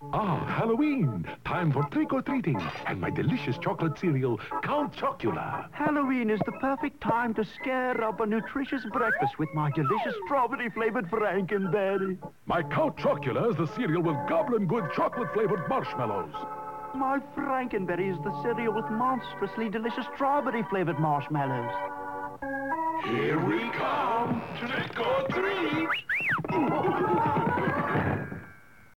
Ah, Halloween. Time for trick-or-treating and my delicious chocolate cereal, Count Chocula. Halloween is the perfect time to scare up a nutritious breakfast with my delicious strawberry-flavored Frankenberry. My Count Chocula is the cereal with goblin good chocolate-flavored marshmallows. My Frankenberry is the cereal with monstrously delicious strawberry-flavored marshmallows. Here we come, trick or treat.